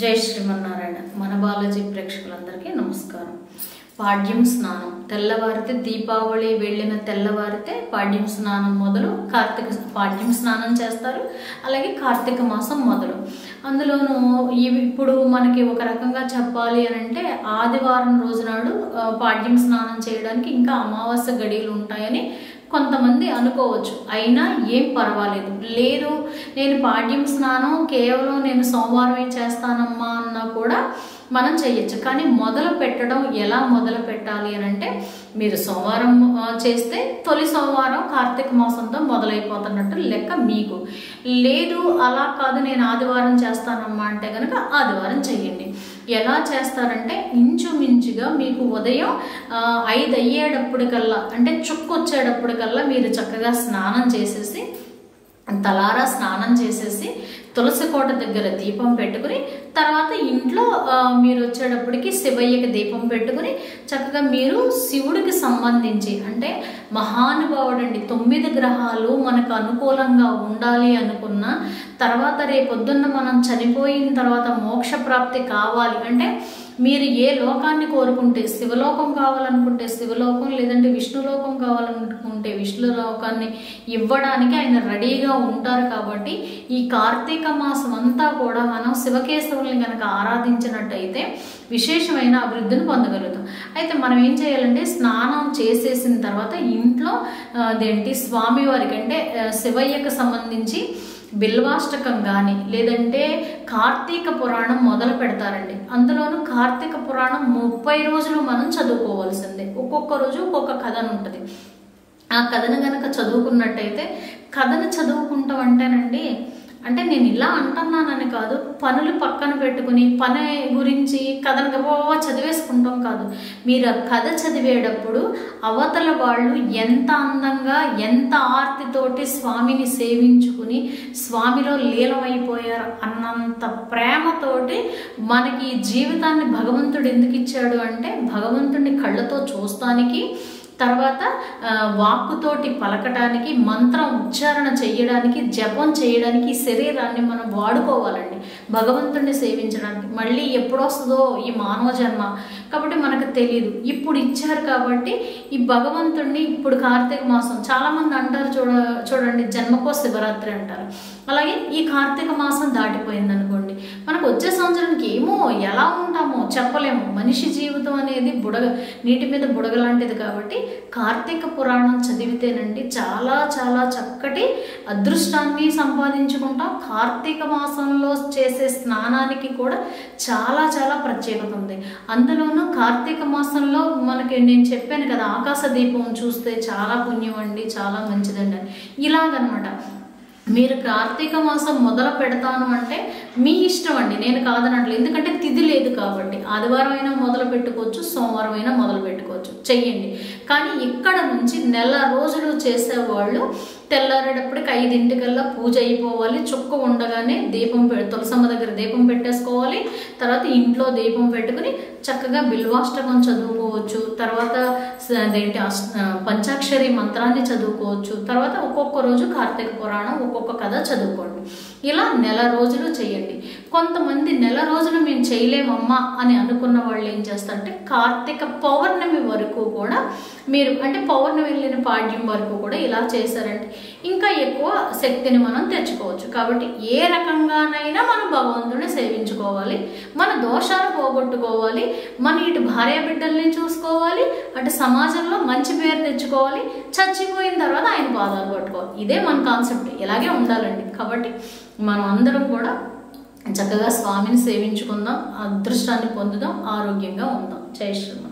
జై శ్రీమన్నారాయణ. మన బాలాజీ ప్రేక్షకులందరికీ నమస్కారం. పాడ్యం స్నానం. తెల్లవారితే దీపావళి వెళ్ళిన తెల్లవారితే పాడ్యం స్నానం మొదలు కార్తీక పాడ్యం స్నానం చేస్తారు. అలాగే కార్తీక మాసం మొదలు. అందులోనూ ఇవి ఇప్పుడు మనకి ఒక రకంగా చెప్పాలి అని అంటే ఆదివారం రోజు నాడు పాడ్యం స్నానం చేయడానికి ఇంకా అమావాస్య గడియలు ఉంటాయని కొంతమంది అనుకోవచ్చు అయినా ఏం పర్వాలేదు. లేదు నేను పాడ్యం స్నానం కేవలం నేను సోమవారమే చేస్తానమ్మా అన్నా కూడా మనం చేయొచ్చు కానీ మొదలు పెట్టడం ఎలా మొదలు పెట్టాలి అని అంటే మీరు సోమవారం చేస్తే తొలి సోమవారం కార్తీక మాసంతో మొదలైపోతున్నట్టు లెక్క మీకు. లేదు అలా కాదు నేను ఆదివారం చేస్తానమ్మా అంటే కనుక ఆదివారం చెయ్యండి. ఎలా చేస్తారంటే ఇంచుమించుగా మీకు ఉదయం ఐదు అయ్యేటప్పటికల్లా అంటే చుక్కు వచ్చేటప్పటికల్లా మీరు చక్కగా స్నానం చేసేసి తలారా స్నానం చేసేసి తులసి కోట దగ్గర దీపం పెట్టుకుని తర్వాత ఇంట్లో మీరు వచ్చేటప్పటికి శివయ్యకి దీపం పెట్టుకుని చక్కగా మీరు శివుడికి సంబంధించి అంటే మహానుభావుడండి తొమ్మిది గ్రహాలు మనకు అనుకూలంగా ఉండాలి అనుకున్న తర్వాత రేపొద్దున్న మనం చనిపోయిన తర్వాత మోక్ష ప్రాప్తి కావాలి. అంటే మీరు ఏ లోకాన్ని కోరుకుంటే శివలోకం కావాలనుకుంటే శివలోకం లేదంటే విష్ణులోకం కావాలనుకుంటే విష్ణు లోకాన్ని ఇవ్వడానికి ఆయన రెడీగా ఉంటారు కాబట్టి ఈ కార్తీక మాసం అంతా కూడా మనం శివకేశవుల్ని కనుక ఆరాధించినట్టయితే విశేషమైన అభివృద్ధిని పొందగలుగుతాం. అయితే మనం ఏం చేయాలంటే స్నానం చేసేసిన తర్వాత ఇంట్లో అదేంటి స్వామివారికి అంటే శివయ్యకు సంబంధించి బిల్వాష్టకం కానీ లేదంటే కార్తీక పురాణం మొదలు పెడతారండి. అందులోనూ కార్తీక పురాణం ముప్పై రోజులు మనం చదువుకోవాల్సిందే. ఒక్కొక్క రోజు ఒక్కొక్క కథను ఉంటుంది. ఆ కథను గనక చదువుకున్నట్టయితే కథను చదువుకుంటాం అంటేనండి అంటే నేను ఇలా అంటున్నానని కాదు పనులు పక్కన పెట్టుకుని పని గురించి కథను గబా చదివేసుకుంటాం కాదు. మీరు ఆ కథ చదివేటప్పుడు అవతల వాళ్ళు ఎంత అందంగా ఎంత ఆర్తితోటి స్వామిని సేవించుకుని స్వామిలో లీలమైపోయారు అన్నంత ప్రేమతోటి మనకి ఈ జీవితాన్ని భగవంతుడు ఎందుకు ఇచ్చాడు అంటే భగవంతుడిని కళ్ళతో చూస్తానికి తర్వాత వాక్కుతోటి పలకటానికి మంత్రం ఉచ్చారణ చేయడానికి జపం చేయడానికి శరీరాన్ని మనం వాడుకోవాలండి. భగవంతుడిని సేవించడానికి. మళ్ళీ ఎప్పుడొస్తుందో ఈ మానవ జన్మ. కాబట్టి మనకు తెలియదు ఇప్పుడు ఇచ్చారు కాబట్టి ఈ భగవంతుడిని ఇప్పుడు కార్తీక మాసం చాలామంది అంటారు చూడ చూడండి జన్మకో శివరాత్రి అంటారు. అలాగే ఈ కార్తీక మాసం దాటిపోయింది అనుకోండి మనకు వచ్చే సంవత్సరానికి ఏమో ఎలా ఉంటామో చెప్పలేము. మనిషి జీవితం అనేది బుడగ నీటి మీద బుడగ లాంటిది కాబట్టి కార్తీక పురాణం చదివితేనండి చాలా చాలా చక్కటి అదృష్టాన్ని సంపాదించుకుంటాం. కార్తీక మాసంలో చేసే స్నానానికి కూడా చాలా చాలా ప్రత్యేకత ఉంది. అందులోనూ కార్తీక మాసంలో మనకి నేను చెప్పాను కదా ఆకాశ దీపం చూస్తే చాలా పుణ్యం అండి చాలా మంచిదండి. ఇలాగనమాట. మీరు కార్తీక మాసం మొదలు పెడతాను అంటే మీ ఇష్టం అండి. నేను కాదనట్లేదు. ఎందుకంటే తిథి లేదు కాబట్టి. ఆదివారం అయినా మొదలు పెట్టుకోవచ్చు సోమవారం అయినా మొదలు పెట్టుకోవచ్చు. చెయ్యండి. కానీ ఇక్కడ నుంచి నెల రోజులు చేసేవాళ్ళు తెల్లారేటప్పటికి ఐదింటికల్లా పూజ అయిపోవాలి. చుక్క ఉండగానే దీపం పె తులసమ్మ దగ్గర దీపం పెట్టేసుకోవాలి. తర్వాత ఇంట్లో దీపం పెట్టుకుని చక్కగా బిల్వాష్టకం చదువుకోవచ్చు. తర్వాత అదేంటి అస్- పంచాక్షరి మంత్రాన్ని చదువుకోవచ్చు. తర్వాత ఒక్కొక్క రోజు కార్తీక పురాణం ఒక్కొక్క కథ చదువుకోండి. ఇలా నెల రోజులు చేయండి. కొంతమంది నెల రోజులు మేము చేయలేమమ్మా అని అనుకున్న వాళ్ళు ఏం చేస్తారంటే కార్తీక పౌర్ణమి వరకు కూడా మీరు అంటే పౌర్ణమి వెళ్ళిన పాడ్యం వరకు కూడా ఇలా చేశారంటే ఇంకా ఎక్కువ శక్తిని మనం తెచ్చుకోవచ్చు. కాబట్టి ఏ రకంగానైనా మనం భగవంతుడిని సేవించుకోవాలి. మన దోషాలు పోగొట్టుకోవాలి. మన ఇటు భార్య బిడ్డల్ని చూసుకోవాలి. అటు సమాజంలో మంచి పేరు తెచ్చుకోవాలి. చచ్చిపోయిన తర్వాత ఆయన పాదాలు పట్టుకోవాలి. ఇదే మన కాన్సెప్ట్. ఇలాగే ఉండాలండి. కాబట్టి మనం అందరం కూడా చక్కగా స్వామిని సేవించుకుందాం. అదృష్టాన్ని పొందుదాం. ఆరోగ్యంగా ఉందాం. జై శ్రీమ